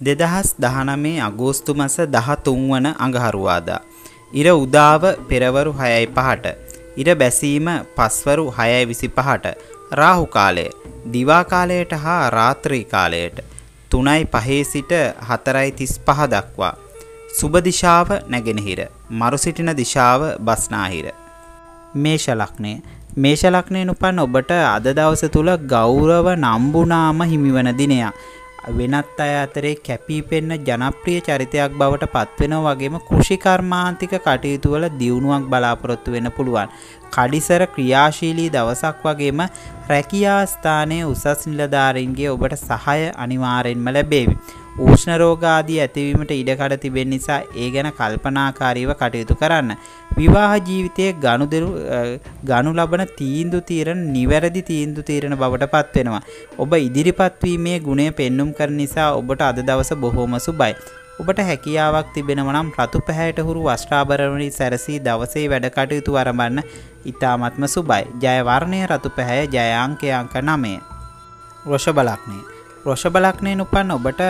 දෙදහස් දහනමේ අගෝස්තු මස දහතුන් වන අඟහරුවාදා. ඉර උදාව පෙරවරු හයයි පහට. ඉර බැසීම පස්වරු හයයි විසි පහට. රාහු කාලය දිවාකාලයට හා රාත්‍රී කාලයට. තුනයි පහේ සිට හතරයි තිස් පහ දක්වා. සුබදිශාව නැගෙනහිර. මරුසිටින දිශාව බස්නාහිර. මේෂලක්නය මේෂලක්නයෙන් උපන් ඔබට අද දවස තුළ ගෞරව නම්බුනාම හිමිවන දිනයක්. වෙනත් අය අතරේ කැපී පෙන්න ජනප්‍රිය චරිතයක් බවට පත්වෙනවා වගේම කෘෂිකර්මාන්තික කටයුතු වල දියුණුවක් බලාපොරොත්තු වෙන්න පුළුවන්. කඩිසර ක්‍රියාශීලී දවසක් වගේම රැකියාස්ථානය උසස් නිලධාරීන්ගේ ඔබට සහය අනිවාරෙන්ම ලැබේවි. ූෂ්ණ රෝගාදී ඇතිවීමට ඉඩකඩ තිබෙන නිසා ඒ ගැන කල්පනාකාරීව කටයුතු කරන්න. විවාහ ජීවිතයේ ගනුදෙනු ගනු ලබන තීන්දු තීරණ නිවැරදි තීන්දු තීරණ බවට පත්වෙනවා. ඔබ ඉදිරිපත්වීමේ ගුණය පෙන්눔 කරන නිසා ඔබට අද දවස බොහොම සුබයි. ඔබට හැකියාවක් තිබෙනවා නම් රතු පැහැයට හුරු වස්ත්‍රාභරණ සැරසී දවසේ වැඩ කටයුතු ආරම්භන්න ඉතාමත්ම සුබයි. ජය වර්ණය රතු පැහැය ජය අංකය අංක 9. වෘෂභ ලග්නය වෘෂභ ලග්නයෙන් උපන් ඔබට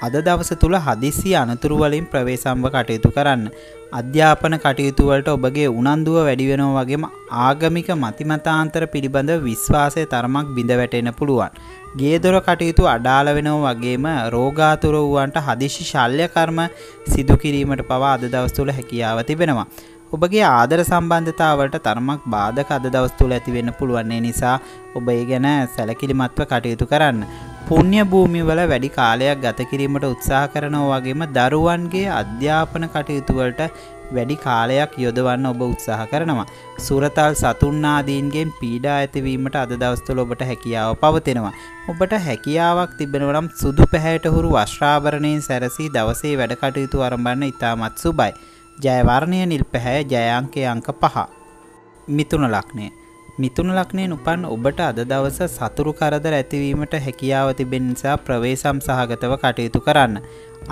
අද දවස තුල හදිසි අනතුරු වලින් ප්‍රවේශම්ව කටයුතු කරන්න. අධ්‍යාපන කටයුතු වලට ඔබගේ උනන්දුව වැඩි වෙනවා වගේම ආගමික මතිමතාන්තර පිළිබඳ විශ්වාසය තරමක් බිඳ වැටෙන්න පුළුවන්. ගේදොර කටයුතු අඩාල වෙනවා වගේම රෝගාතුර වූවන්ට හදිසි ශල්‍ය කර්ම සිදු කිරීමට පවා අද දවස් තුල හැකියාව තිබෙනවා. ඔබගේ ආදර සම්බන්ධතාවලට තරමක් බාධක අද දවස් තුල ඇති වෙන්න පුළුවන් නිසා ඔබ ඒ ගැන සැලකිලිමත්ව කටයුතු කරන්න. පුණ්‍ය භූමිවල වැඩි කාලයක් ගත කිරීමට උත්සාහ කරනවා වගේම දරුවන්ගේ අධ්‍යාපන කටයුතු වලට වැඩි කාලයක් යොදවන්න ඔබ උත්සාහ කරනවා. සුරතල් සතුන් ආදීන්ගෙන් පීඩා ඇතිවීමට අද දවස් තුළ ඔබට හැකියාව පවතිනවා. ඔබට හැකියාවක් තිබෙනවා නම් සුදු පැහැයට හුරු වස්ත්‍රාභරණයෙන් සැරසී දවසේ වැඩ කටයුතු ආරම්භන්න ඉතාමත් සුබයි. ජය වර්ණය නිල් පැහැ ජය අංකය අංක 5. මිථුන ලග්නය මිතුන ලක්නයෙන් උපන් ඔබට අද දවස සතුරු කරදර ඇතිවීමට හැකියාව තිබෙන නිසා ප්‍රවේශම් සහගතව කටයුතු කරන්න.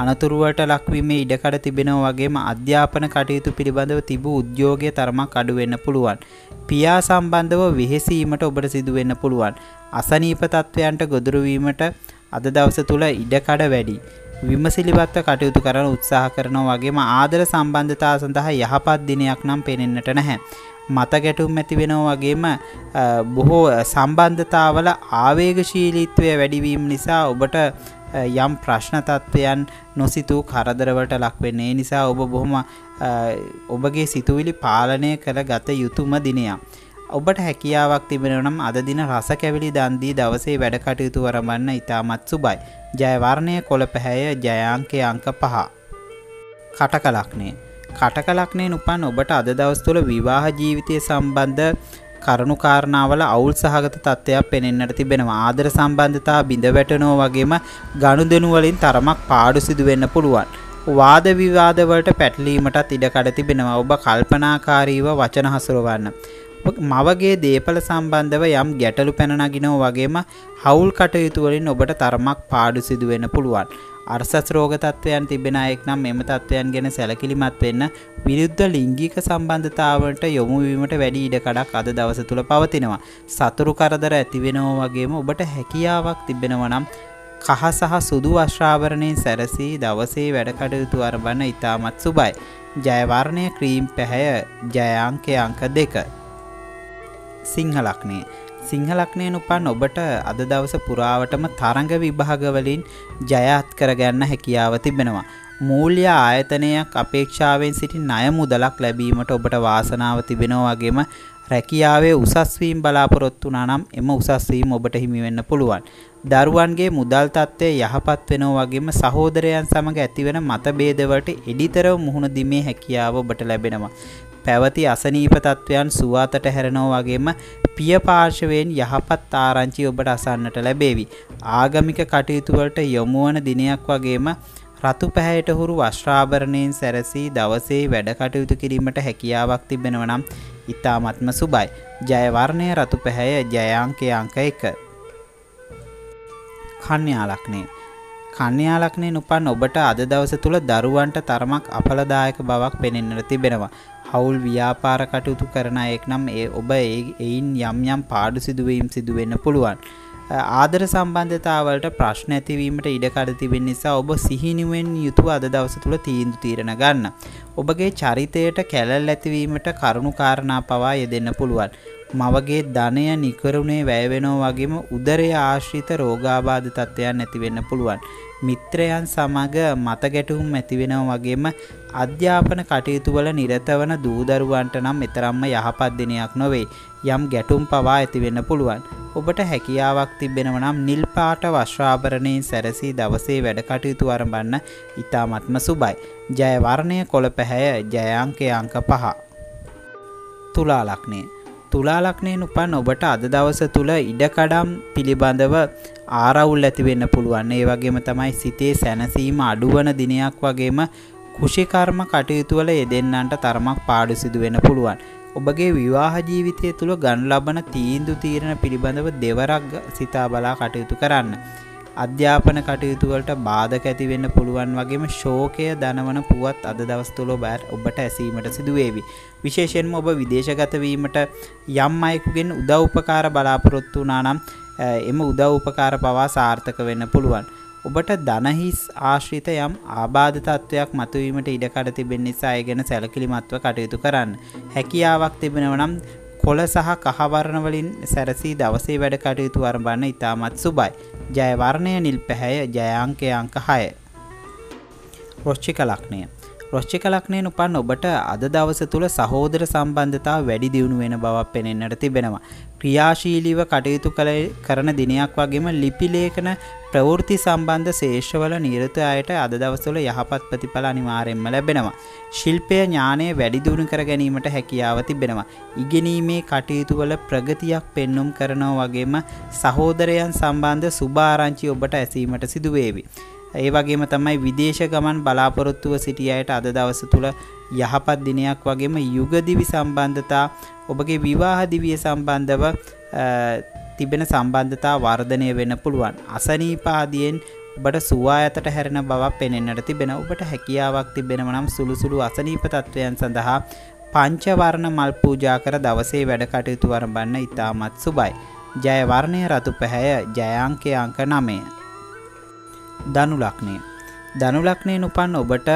අනතුරුවට ලක්වීමේ ඉඩකඩ තිබෙනවා වගේම අධ්‍යාපන කටයුතු පිළිබඳව තිබූ උද්‍යෝගය තරමක් අඩු වෙන්න පුළුවන්. පියා සම්බන්ධව වෙහෙසීමට ඔබට සිදුවෙන්න පුළුවන්. අසනීප තත්ත්වයන්ට ගොදුරු වීමට අද දවස තුල ඉඩකඩ වැඩි. විමසිලිවත්ව කටයුතු කරන උත්සාහ කරනවා වගේම ආදර සම්බන්ධතා සඳහා යහපත් දිනයක් නම් පෙනෙන්නට නැහැ. මත ගැටුම් ඇති වෙනවා වගේම බොහෝ සම්බන්ධතාවල ආවේගශීලීත්වය වැඩිවීම නිසා ඔබට යම් ප්‍රශ්න තත්ත්වයන් නොසිතූ කරදරවට ලක්වෙන්නේ නිසා ඔබ බොහොම ඔබගේ සිතුවිලි පාලනය කළ ගත යුතුම දිනයක්. ඔබට හැකියාවක් තිබෙනනම් අද දින රස කැවිලි දන්දී දවසේ වැඩ කටයුතු වරඹන්න ඉතාමත් සුබයි. ජයවර්ණය කොළ පැහැය ජයාංකය අංක පහ. කටකලක්නේ කටකලක්නයෙන් උපන් ඔබට අද දවස් තුළ විවාහ ජීවිතය සම්බන්ධ කරුණු කාරණාවල අවුල් සහගත තත්ත්වයක් පෙනෙන්නට තිබෙනවා. ආදර සම්බන්ධතා බිඳ වැටෙනවා වගේම ගනුදෙනු වලින් තරමක් පාඩු සිදු වෙන්න පුළුවන්. වාද විවාද වලට පැටලීමටත් ඉඩකඩ තිබෙනවා. ඔබ කල්පනාකාරීව වචන හසුරවන්න. මවගේ දේපල සම්බන්ධව යම් ගැටලු පැන නගිනවා වගේම හවුල් කටයුතු වලින් ඔබට තරමක් පාඩු සිදු වෙන්න පුළුවන්. අර්සස් රෝග තත්ත්වයන් තිබෙන අයෙක් නම් මෙම තත්ත්වයන් ගැන සැලකිලිමත් වෙන්න විරුද්ධ ලිංගික සම්බන්ධතාවලට යොමු වීමට වැඩි ඉඩකඩක් අද දවස තුල පවතිනවා. සතුරු කරදර ඇති වෙනවා වගේම ඔබට හැකියාවක් තිබෙනවා නම් කහ සහ සුදු වස්ත්‍රාභරණයෙන් සැරසී දවසේ වැඩ කටයුතු අරඹන්න ඉතාමත් සුබයි. ජය වර්ණය ක්‍රීම් පැහැය ජය අංකය අංක 2. සිංහ ලග්නයේ සිංහලක්නයෙන් උපන් ඔබට අද දවස පුරාවටම තරඟ විභාගවලින් ජයත් කරගන්න හැකියාව තිබෙනවා. මූල්‍ය ආයතනයක් අපේක්ෂාවෙන් සිටි ණය මුදලක් ලැබීමට ඔබට වාසනාව තිබෙනවා වගේම රැකියාවේ උසස්වීම් බලාපොරොත්තු වුණා නම් එම උසස්වීම් ඔබට හිමි වෙන්න පුළුවන්. දරුවන්ගේ මුදල් තත්ත්වය යහපත් වෙනවා වගේම සහෝදරයන් සමග ඇතිවන මතභේදවලට එඩිතරව මුහුණ දීමේ හැකියාව ඔබට ලැබෙනවා. පැවති අසනීප තත්ත්වයන් සුවාතට හැරෙනවා වගේම පිය පාර්ශවයෙන් යහපත් ආරංචි ඔබට අසන්නට ලැබේවි. ආගමික කටයුතු වලට යොමු වන දිනයක් වගේම රතු පැහැයට හුරු වස්ත්‍රාභරණයෙන් සැරසී දවසේ වැඩ කටයුතු කිරීමට හැකියාවක් තිබෙනවා නම් ඊ타මත්ම සුබයි. ජය වර්ණය රතු පැහැය ජය අංකය අංක 1. කන්‍යා ලග්නය කන්‍යා ලග්නයෙන් උපන් ඔබට අද දවස තුල දරුවන්ට තරමක් අපලදායක බවක් පෙනෙන්නට තිබෙනවා. හවුල් ව්‍යාපාර කටයුතු කරන අයෙක් නම් ඒ ඔබ එයින් යම් යම් පාඩු සිදුවීම් සිදුවෙන්න පුළුවන්. ආදර සම්බන්ධතාවලට ප්‍රශ්න ඇතිවීමට ඉඩකඩ තිබෙන නිසා ඔබ සිහිනුවෙන් යුතු අද දවස තුළ තීන්දු තීරණ ගන්න. ඔබගේ චරිතයට කැලල් ඇතිවීමට කරුණු කාරණා පවා යෙදෙන්න පුළුවන්. මවගේ ධනය නිකරුණේ වැයවෙනෝ වගේම උදරය ආශ්‍රිත රෝගාබාධ තත්ත්වයන් ඇතිවෙන්න පුළුවන්. මිත්‍රයන් සමග මතගැටුම් ඇතිවෙනව වගේම අධ්‍යාපන කටයුතුවල නිරතවන දූදරුවන්ට නම් එතරම්ම යහපත් දිනයක් නොවේ. යම් ගැටුම් පවා ඇතිවෙන්න පුළුවන්. ඔබට හැකියාවක් තිබෙනව නම් නිල් පාට වශ්‍රාභරණයෙන් සැරසී දවසේ වැඩ කටයුතු අරඹන්න ඉතාමත්ම සුබයි. ජය වර්ණය කොළ පැහැය ජයංකය අංක පහ. තුලා ලක්නය තුලා ලක්නයෙන් උපන් ඔබට අද දවස තුළ ඉඩකඩම් පිළිබඳව ආරවුල් ඇතිවෙන්න පුළුවන් ඒ වගේම තමයි සිතේ සැනසීම අඩුවන දිනයක් වගේම කුෂිකර්ම කටයුතුවල යෙදෙන්නන්ට තරමක් පාඩු සිදුවෙන පුළුවන්. ඔබගේ විවාහ ජීවිතය තුළ ගනු ලබන තීන්දු තීරණ පිළිබඳව දෙවරක් සිතා බලා කටයුතු කරන්න. අධ්‍යාපන කටයුතුවලට බාධක ඇතිවෙන්න පුළුවන් වගේම ශෝකය දනවන පුවත් අද දවස් තුළ බෑර් ඔබට ඇසීමට සිදුවේවි. විශේෂයෙන්ම ඔබ විදේශගතවීමට යම් අයකුගෙන් උදව්පකාර බලාපොරොත්තු වනා නම් එම උදව්පකාර පවා සාර්ථක වෙන්න පුළුවන්. ඔබට ධනහිස් ආශ්‍රිත යම් ආබාධ තත්ත්වයක් මතුවීමට ඉඩකඩ තිබෙන නිසා ඒ ගැන සැලකිලිමත්ව කටයුතු කරන්න. හැකියාවක් තිබෙනව නම් කොළ සහ කහවර්ණ වලින් සැරසී දවසේ වැඩ කටයුතු අරඹන්න ඉතාමත් සුබයි. ජය වර්ණය නිල් පැහැය ජය අංකය අංක 6. වෘශ්චික ලග්නය වෘශ්චික ලග්නයෙන් උපන් ඔබට අද දවස තුල සහෝදර සම්බන්ධතාව වැඩි දියුණු වෙන බවක් පෙනෙන්නට තිබෙනවා. ක්‍රියාශීලීව කටයුතු කරන දිනයක් වගේම ලිපි ලේඛන ප්‍රවෘත්ති සම්බන්ධ ශේෂ්ඨවල නිරත අයට අද දවස්වල යහපත් ප්‍රතිඵල අනිවාර්යෙන්ම ලැබෙනවා. ශිල්පය ඥානය වැඩි දියුණු කර ගැනීමට හැකියාව තිබෙනවා. ඉගෙනීමේ කටයුතු වල ප්‍රගතියක් පෙන්눔 කරනවා වගේම සහෝදරයන් සම්බන්ධ සුභ ආරංචි ඔබට ඇසීමට සිදු වේවි. ඒ වගේම තමයි විදේශ ගමන් බලාපොරොත්තුව සිටිය අයට අද දවස තුළ යහපත් දිනයක් වගේම යුගදිවි සම්බන්ධතා ඔබගේ විවාහ දිවිය සම්බන්ධව තිබෙන සම්බන්ධතා වර්ධනය වෙන්න පුළුවන්. අසනීපාදියෙන් ඔබට සුවා ඇතට හැරෙන බවක් පෙනෙන්නට තිබෙන ඔබට හැකියාවක් තිබෙනව නම් සුළුසුළු අසනීප තත්ත්වයන් සඳහා පංචවර්ණ මල් පූජා කර දවසේ වැඩ කටයුතු වරඹන්න ඉතාමත් සුබයි. ජය වර්ණය රතු පැහැය ජයාංකය අංක නමය. ධනු ලක්නය. ධනු ලක්නයෙන් උපන් ඔබට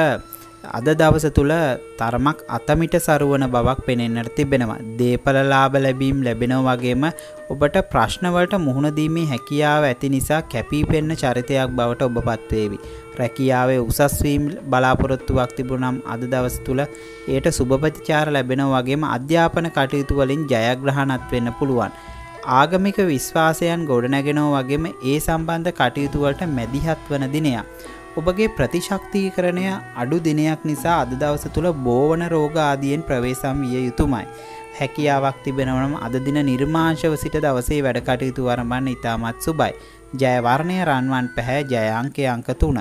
අද දවස තුළ තරමක් අතමිට සරුවන බවක් පෙනෙන්නට තිබෙනවා. දේපල ලාභ ලැබීම් ලැබෙනව වගේම ඔබට ප්‍රශ්නවලට මුහුණදීමේ හැකියාව ඇති නිසා කැපී පෙන්න චරිතයක් බවට ඔබ පත්වේවි. රැකියාවේ උසස්වීම් බලාපොරොත්තුවක් තිබුණම් අද දවස තුළ ඒට සුභපතිචාර ලැබෙනව වගේම අධ්‍යාපන කටයුතු වලින් ජයග්‍රහණත් වෙන්න පුළුවන්. ආගමික විශ්වාසයන් ගොඩනැගෙනෝ වගේම ඒ සම්බන්ධ කටයුතුවලට මැදිහත් වන දිනයක්. ඔබගේ ප්‍රතිශක්තිකරණය අඩු දිනයක් නිසා අද දවස තුළ බෝවන රෝග ආදියෙන් ප්‍රවේශම් විය යුතුමයි. හැකියාවක් තිබෙනවනම් අද දින නිර්මාංශව සිට දවසේ වැඩ කටයුතු වරඹන්න ඉතාමත් සුබයි. ජයවර්ණය රන්වන් පැහැ ජයංකය අංක තුන.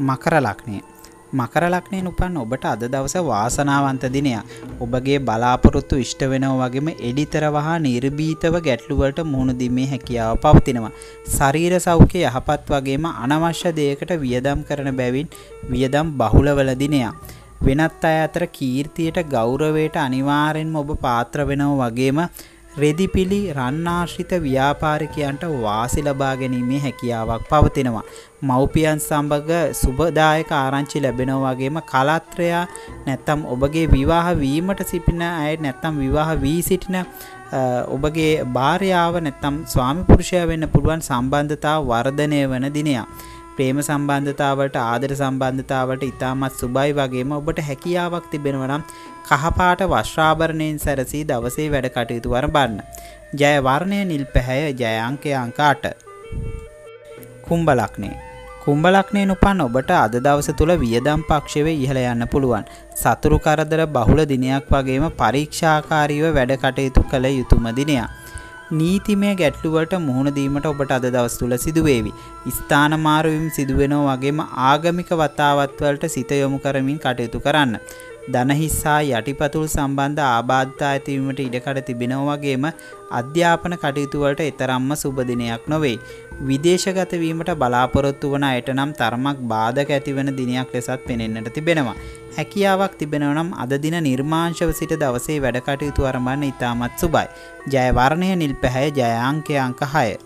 මකර ලක්නය මකර ලක්නයෙන් උපන් ඔබට අද දවස වාසනාවන්ත දිනයක්. ඔබගේ බලාපොරොත්තු ඉෂ්ට වෙනව වගේම එඩිතර වහා නිර්භීතව ගැටලුවලට මුහුණ දීමේ හැකියාව පවතිනවා. ශරීර සෞඛ්‍ය යහපත් වගේම අනවශ්‍ය දෙයකට වියදම් කරන බැවින් වියදම් බහුලවල දිනයක්. වෙනත් අය අතර කීර්තියට ගෞරවයට අනිවාර්යෙන්ම ඔබ පාත්‍ර වෙනව වගේම රෙදිපිලි රන්නාශ්‍රිත ව්‍යාපාරිකයන්ට වාසි ලබා ගැනීමේ හැකියාවක් පවතිනවා. මව්පියන් සම්බග සුබදායක ආරංචි ලැබෙනවා වගේම කලත්‍රයා නැත්තම් ඔබගේ විවාහ වීමට සිටින අය නැත්තම් විවාහ වී සිටින ඔබගේ භාර්යාව නැත්තම් ස්වාමි පුරුෂයා වෙන්න පුළුවන් සම්බන්ධතා වර්ධනය වන දිනයක්. ප්‍රේම සම්බන්ධතාවට ආදර සම්බන්ධතාවට ඉතාමත් සුබයි වගේම ඔබට හැකියාවක් තිබෙනවා නම් කහපාට වශ්‍රාභරණයෙන් සැරසී දවසේ වැඩ කටයුතු වරඹන්න. ජය වර්ණය නිල් පැහැය ජය අංකය අංක 8. කුම්භ ලග්නේ කුම්භ ලග්නයෙන් උපන් ඔබට අද දවස තුල වියදම් පක්ෂවේ ඉහළ යන්න පුළුවන්. සතුරු කරදර බහුල දිනයක් වගේම පරීක්ෂාකාරීව වැඩ කටයුතු කළ යුතුම දිනයක්. නීතිමය ගැටලුවට මුහුණ දීමට ඔබට අද දවස් තුල සිදුවේවි. ස්ථාන මාරුවීම් සිදුවෙනවා වගේම ආගමික වතාවත් වලට සිත යොමු කරමින් කටයුතු කරන්න. ධනහිස්සා යටිපතුල් සම්බන්ධ ආබාධතා ඇතිවීමට ඉඩකඩ තිබෙනවා වගේම අධ්‍යාපන කටයුතු වලට එතරම්ම සුබ දිනයක් නොවේ. විදේශගත වීමට බලාපොරොත්තු වන අයට නම් තරමක් බාධක ඇතිවන දිනයක් ලෙසත් පෙනෙන්නට තිබෙනවා. හැකියාවක් තිබෙනවා නම් අද දින නිර්මාංශව සිට දවසේ වැඩ කටයුතු ආරම්භන්න ඉතාමත් සුබයි. ජය වර්ණය නිල් පැහැය ජය අංකය අංක 6.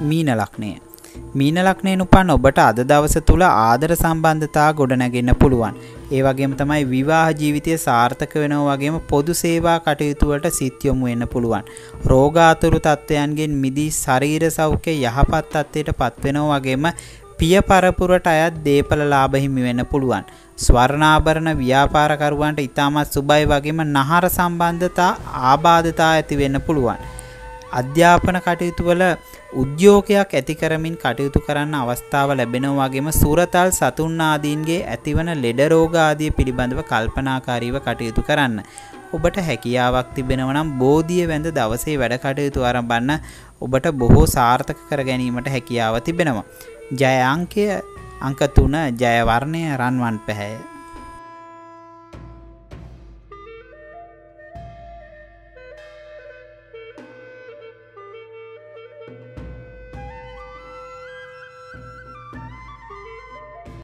මීන ලක්නය. මීන ලක්නයෙන් උපන් ඔබට අද දවස තුළ ආදර සම්බන්ධතා ගොඩනැගෙන්න පුළුවන්. ඒ වගේම තමයි විවාහ ජීවිතය සාර්ථක වෙනවා වගේම පොදු සේවා කටයුතුවලට සිත් යොමු වෙන්න පුළුවන්. රෝගාතුරු තත්ත්වයන්ගෙන් මිදී ශරීර සෞඛ්‍ය යහපත් තත්ත්වයට පත්වෙනවා වගේම පිය පරපුරට අයත් දේපල ලාභ හිමි වෙන්න පුළුවන්. ස්වර්ණාභරණ ව්‍යාපාරකරුවන්ට ඉතාමත් සුබයි වගේම නහර සම්බන්ධතා ආබාධතා ඇති වෙන්න පුළුවන්. අධ්‍යාපන කටයුතු වල උද්‍යෝගයක් ඇති කරමින් කටයුතු කරන්න අවස්ථාව ලැබෙනවා වගේම සුරතල් සතුන් ආදීන්ගේ ඇතිවන ලෙඩ රෝග ආදිය පිළිබඳව කල්පනාකාරීව කටයුතු කරන්න. ඔබට හැකියාවක් තිබෙනවා නම් බෝධිය වැඳ දවසේ වැඩ කටයුතු ආරම්භන්න ඔබට බොහෝ සාර්ථක කර ගැනීමට හැකියාව තිබෙනවා. ජය අංකය අංක 3 ජය වර්ණය රන්වන් පැහැය